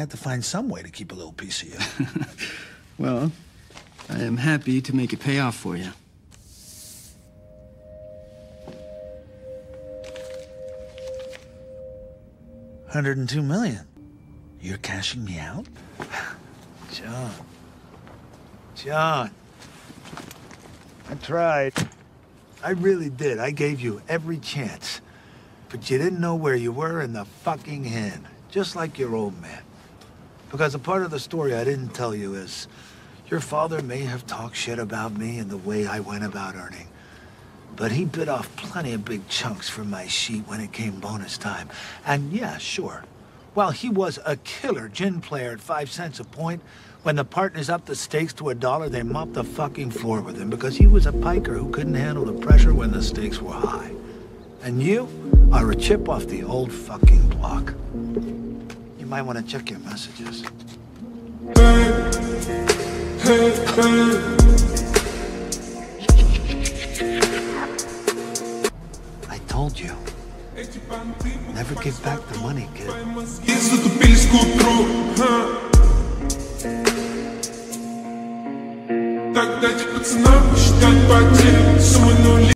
had to find some way to keep a little piece of you. Well, I am happy to make it pay off for you. Hundred and two million. You're cashing me out? John. John. I tried. I really did. I gave you every chance. But you didn't know where you were in the fucking hen. Just like your old man. Because a part of the story I didn't tell you is your father may have talked shit about me and the way I went about earning. But he bit off plenty of big chunks from my sheet when it came bonus time. And yeah, sure. While he was a killer gin player at five cents a point, when the partners upped the stakes to a dollar, they mopped the fucking floor with him because he was a piker who couldn't handle the pressure when the stakes were high. And you are a chip off the old fucking block You might want to check your messages. I told you. Never give back the money, kid. И затупились к утру ха. Так дайте пацанам посчитать потери Суммы нули